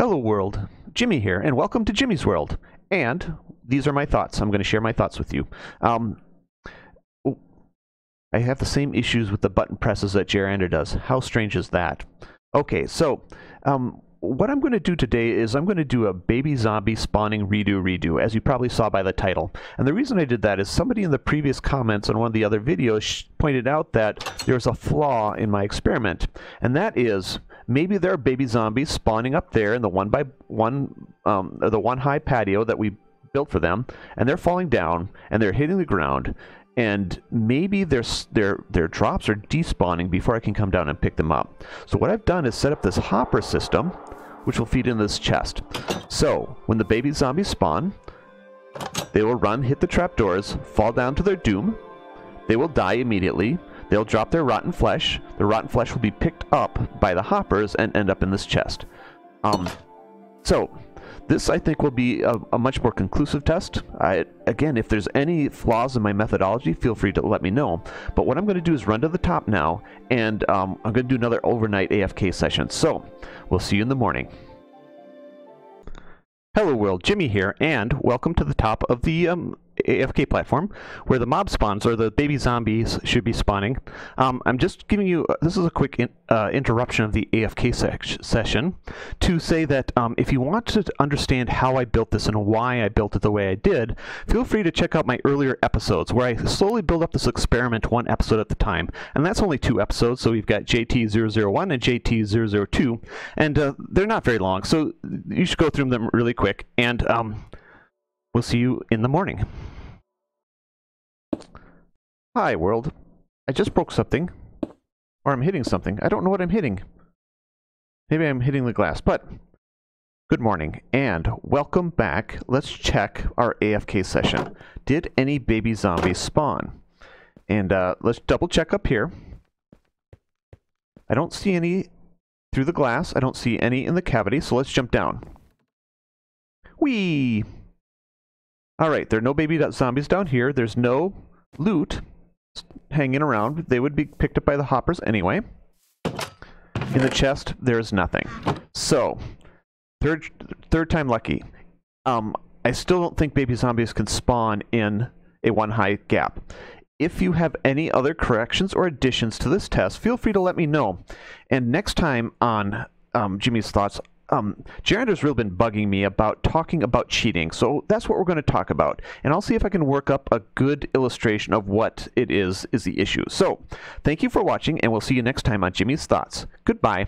Hello, world. Jimmy here, and welcome to Jimmy's World. And these are my thoughts. I'm going to share my thoughts with you. Um, I have the same issues with the button presses that Jerander does. How strange is that? Okay, so um, what I'm going to do today is I'm going to do a baby zombie spawning redo redo, as you probably saw by the title. And the reason I did that is somebody in the previous comments on one of the other videos pointed out that there's a flaw in my experiment. And that is maybe there are baby zombies spawning up there in the one by one, um, the one high patio that we built for them, and they're falling down and they're hitting the ground, and maybe their their their drops are despawning before I can come down and pick them up. So what I've done is set up this hopper system, which will feed in this chest. So when the baby zombies spawn, they will run, hit the trapdoors, fall down to their doom. They will die immediately. They'll drop their rotten flesh. The rotten flesh will be picked up by the hoppers and end up in this chest. Um, so this, I think, will be a, a much more conclusive test. I, again, if there's any flaws in my methodology, feel free to let me know. But what I'm going to do is run to the top now, and um, I'm going to do another overnight AFK session. So we'll see you in the morning. Hello world, Jimmy here, and welcome to the top of the um, AFK platform, where the mob spawns, or the baby zombies, should be spawning. Um, I'm just giving you, uh, this is a quick in, uh, interruption of the AFK se session, to say that um, if you want to understand how I built this and why I built it the way I did, feel free to check out my earlier episodes, where I slowly build up this experiment one episode at the time. And that's only two episodes, so we've got JT001 and JT002, and uh, they're not very long, so you should go through them really quick, and um, we'll see you in the morning. Hi, world. I just broke something. Or I'm hitting something. I don't know what I'm hitting. Maybe I'm hitting the glass, but good morning and welcome back. Let's check our AFK session. Did any baby zombies spawn? And uh, let's double check up here. I don't see any through the glass. I don't see any in the cavity, so let's jump down. Whee! Alright, there are no baby zombies down here. There's no loot hanging around. They would be picked up by the hoppers anyway. In the chest, there's nothing. So, third third time lucky. Um, I still don't think baby zombies can spawn in a one high gap. If you have any other corrections or additions to this test, feel free to let me know. And next time on um, Jimmy's Thoughts, um, Jerander's really been bugging me about talking about cheating, so that's what we're going to talk about. And I'll see if I can work up a good illustration of what it is is the issue. So, thank you for watching, and we'll see you next time on Jimmy's Thoughts. Goodbye.